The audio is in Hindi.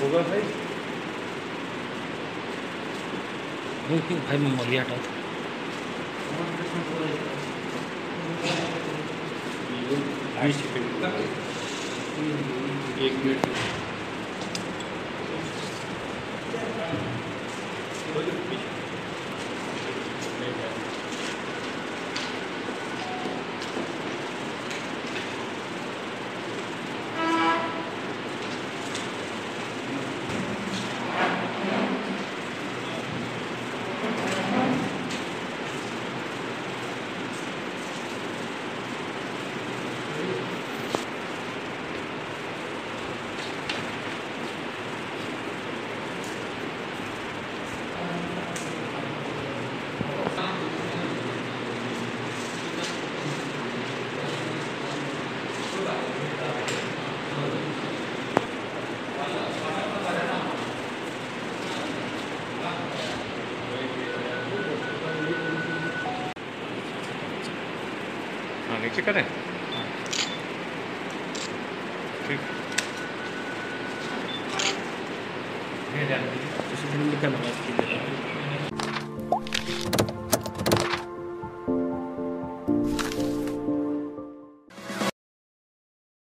होगा भाई? देखिए भाई मैं मोलिया हटा एक मिनट। あれ、結果ね。Gracias.